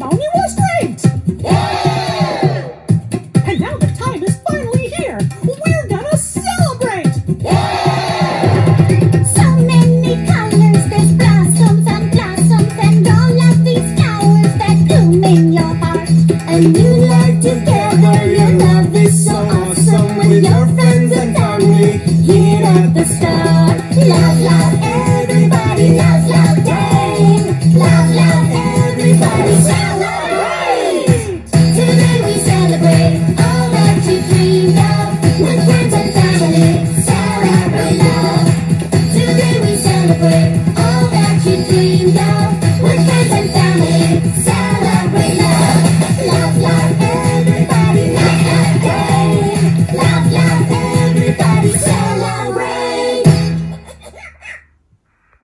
ceremony was great! Yay! And now the time is finally here! We're gonna celebrate! Yay! So many colors, there's blossoms and blossoms and all of these flowers that bloom in your heart. And you learn together, your love is so awesome with your friends and family here at the start. Love, love, It's our world.